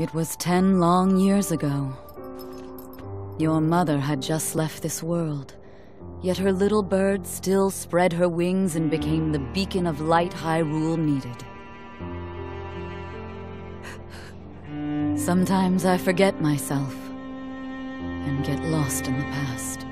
It was ten long years ago. Your mother had just left this world, yet her little bird still spread her wings and became the beacon of light Hyrule needed. Sometimes I forget myself and get lost in the past.